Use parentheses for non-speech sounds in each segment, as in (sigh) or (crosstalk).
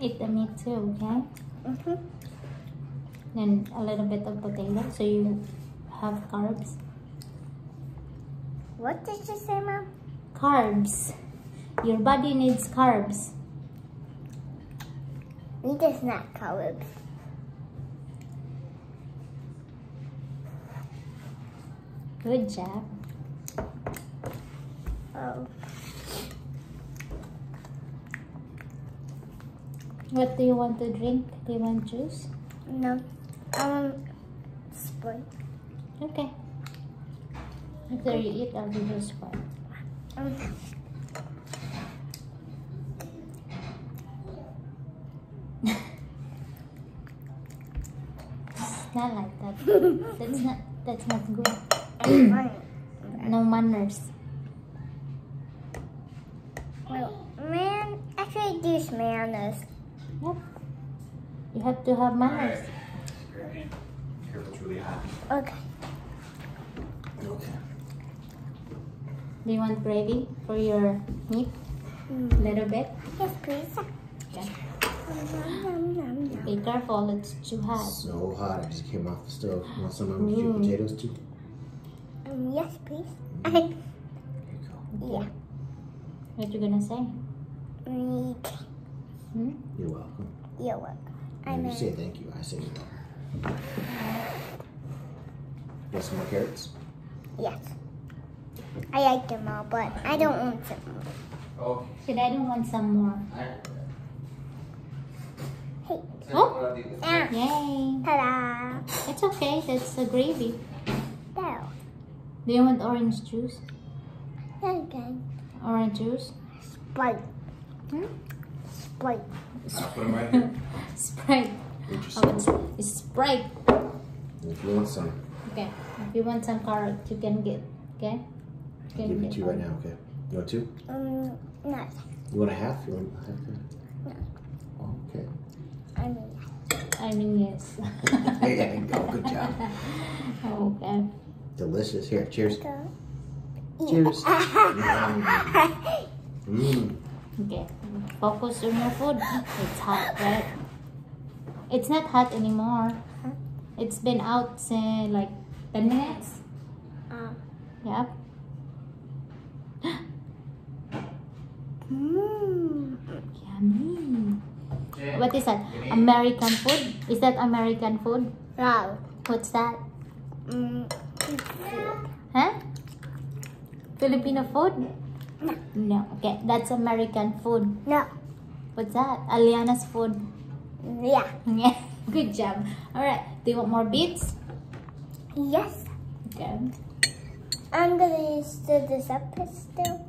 Eat the meat too, okay? Mm-hmm. And a little bit of potato so you have carbs. What did you say, Mom? Carbs. Your body needs carbs. Meat is not carbs. Good job. Oh. What do you want to drink? Do you want juice? No. I want Sprite. Okay. After you eat, I'll give you a Sprite. Um, (laughs) It's not like that. (laughs) That's not. That's not good. Fine. No manners. Well, man, actually, there's manners. Yep. You have to have manners. Careful, it's really hot. Okay. Okay. Do you want gravy for your meat? Mm. Little bit. Yes, please. Okay. Nom, nom, nom, nom. Be careful. It's too hot. So hot, I just came off the stove. You want some of them Mm. potatoes too? Um, yes, please. Here yeah. What you gonna say? Meat. Hmm? You're welcome. You're welcome. I When you mean, say thank you, I say you're welcome. Want some more carrots? yes. I like them all, but I don't want some more. Okay. Said I don't want some more. Hey. Oh. Ah. Yay! Ta-da. It's okay. That's the gravy. There. Do you want orange juice? Okay. Orange juice? Sprite. Hmm? Sprite. I'll put them right here. Sprite. Interesting. Oh, it's, it's Sprite. If you want some, Okay. If you want some carrot, you can get. Okay. I'll give you two right now, okay? You want two? Um, not. You want a half? You want a half? No. Okay. I mean, I mean yes. There you go. Good job. okay. Delicious. Here, cheers. go. Cheers. Mmm. (laughs) Okay. Focus on your food. It's hot, right? It's not hot anymore. It's been out since like 10 minutes. Uh, Yep. mm. Yummy. What is that? American food? Is that American food? No. What's that? Mm. Huh? Filipino food? No. No. Okay, that's American food. No. What's that? Aliana's food. Yeah. (laughs) Yeah. Good job. Alright. Do you want more beets? Yes. Okay. I'm gonna stir this up still.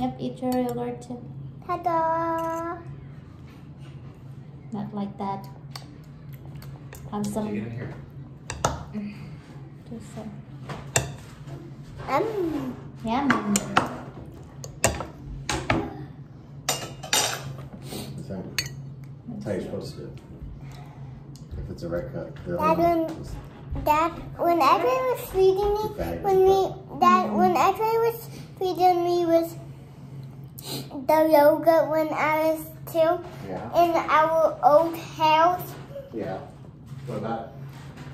Yep, eat your yogurt too. Ta-da! Not like that. Have some. (laughs) Just some. Um. Yum. That's right. That's how you're supposed to do. If it's a red cut. the That other one- was- Dad, when Edwin was feeding me, when we, Dad, when Edwin was feeding me with the yogurt when I was two Yeah. in our old house, Yeah. What about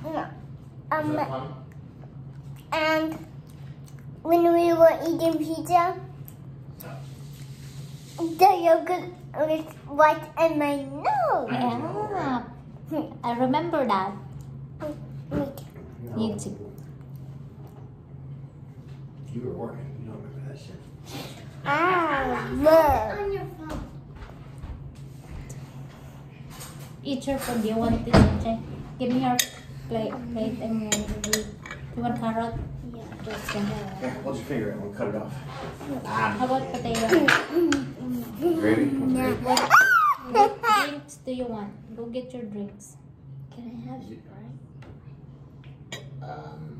no, um? And when we were eating pizza, the yogurt was right in my nose. Yeah. I remember that. Me Me too. You were working. You don't remember that shit. Ah, love. On your phone. Eat your food. You want this? Okay. Give me your plate. Plate and then you want carrot? Yeah. Just gonna. Yeah, hold your finger and we'll cut it off. How about potato? Gravy? What, what drinks do you want? Go get your drinks. Can I have Sprite? Um,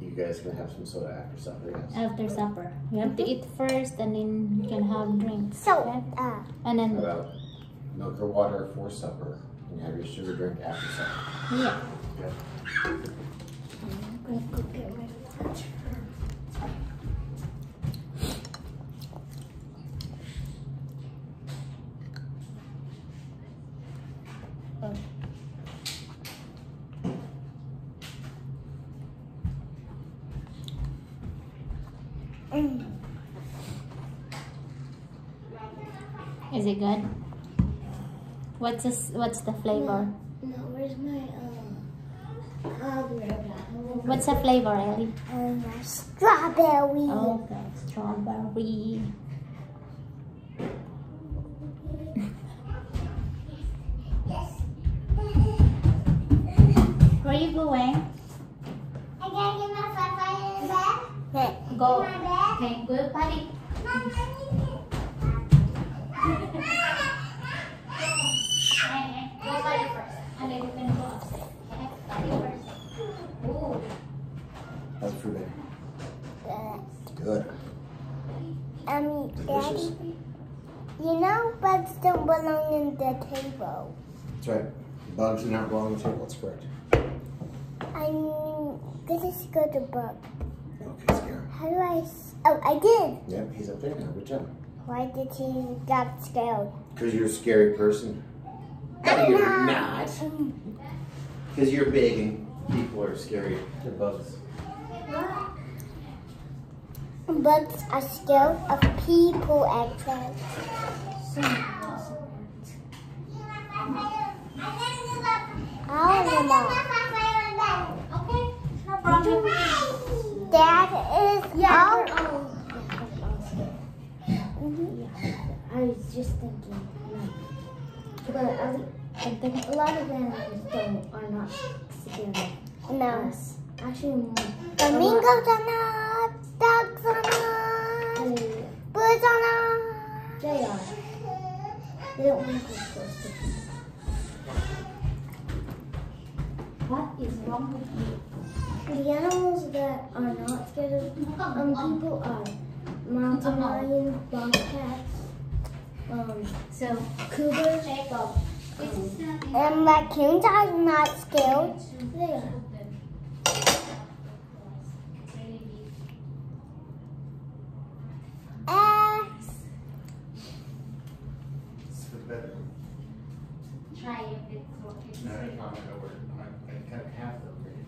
you guys gonna have some soda after supper, yes? After supper. You have to eat first and then you can have drinks. So, okay? uh, And then, about milk or water for supper and have your sugar drink after supper? yeah. Okay. Gonna go get my lunch. Mm. Is it good? What's this, What's the flavor? No, where's my cobweb? What's the flavor, Ellie? Um, strawberry. Okay, strawberry. Where are you going? I gotta get my five in bed. Go. In my bed. Okay, go party. Mom, I need Go party first. And then we're gonna go upstairs. Okay, party first. Ooh. How's fruit egg? it. Good. Um, Delicious. Daddy, you know bugs don't belong in the table. That's right. Bugs do not belong on the table. That's correct. I'm gonna scare the bug. Okay, scare. How do I? s- Oh, I did. Yep, he's up there now. Good job. Why did he got scared? Because you're a scary person. No, you're not. Because you're big and people are scary. They're bugs. Bugs are scared of people, actually. I don't know. Okay, no. Dad is Yeah, I was just thinking, like, but I, I think a lot of animals don't are not scared No. Actually, more- Flamingos are not. Dogs are not. they, Birds are not. they are. Don't want to go close to people. What is wrong with you? The animals that are not scared of um people are mountain lions, bobcats, um, So, cougars. Jacob, is And raccoons are not scared. They are. Uh, It's for the bedroom. Try if it's working. No, it's not gonna work. I, I kind of have to upgrade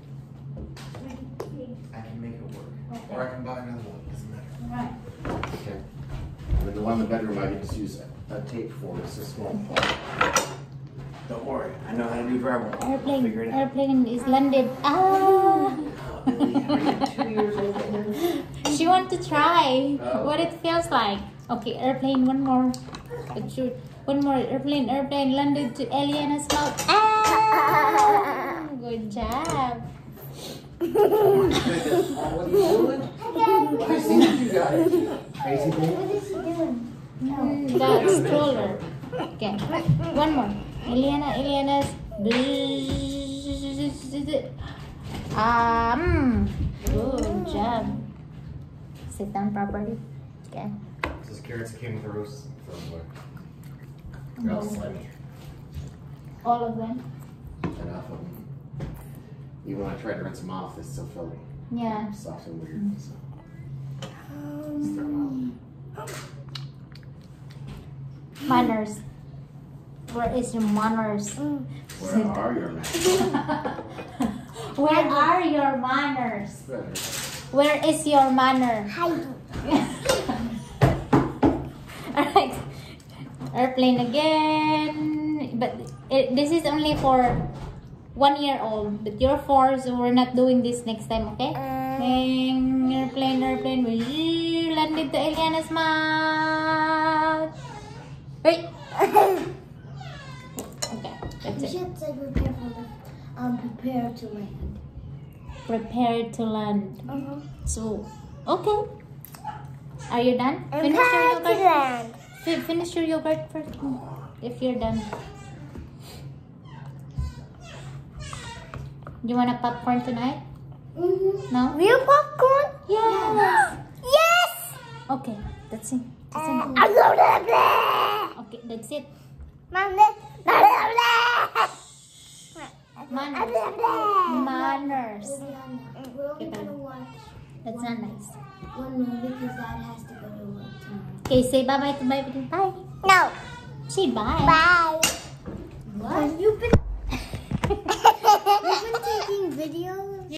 it. I can make it work. Or I can buy another one. Doesn't matter. Right. Okay. And then the one in the bedroom I can just use a, a tape for. It's a small part. Don't worry. I know how to do drywall. I'll Airplane, figure it out. airplane is landed. Ah! Oh, Lily, are you two years old again? She want to try Oh. what it feels like. Okay, airplane, one more. But shoot, one more airplane, airplane landed to Eliana's mouth. Ah! Good job. My. What are you doing? What is it you guys? Crazy boy? What is he doing? Mm, That stroller. Okay, one more. Eliana, Eliana's. Um, good job. Sit down properly. Okay. Those carrots came with a roast. Throw them away. All of them. Enough of them. Even when I tried to rinse them off, they still felt Yeah. soft and weird. Mm. So. Just throw 'em Manners. Where is your manners? Where are your manners? (laughs) Where are your manners? Where is your manner? Hi. (laughs) Airplane again. But it, this is only for one year old. But you're four, so we're not doing this next time, okay? Ding, airplane, airplane. We landed to Eliana's mouth. Wait. Okay, that's You it. should say prepare for the um prepare to land. Prepare to land. Uh-huh. So, okay. Are you done? I'm Finish your to land. Fi- Finish your yogurt first. If you're done. Do you want a popcorn tonight? Mm-hmm. No? Real popcorn? Yes. (gasps) Yes! Okay, that's it. That's Uh, it. I love that. Okay, that's it. Mom, that- I love that. I Manners. Manners. Mm. we're only gonna watch That's not nice. one movie because Dad has to go to work tomorrow. Okay, say bye-bye to bye. Bye. No. Say bye. Bye. What? You've been (laughs) you've been taking videos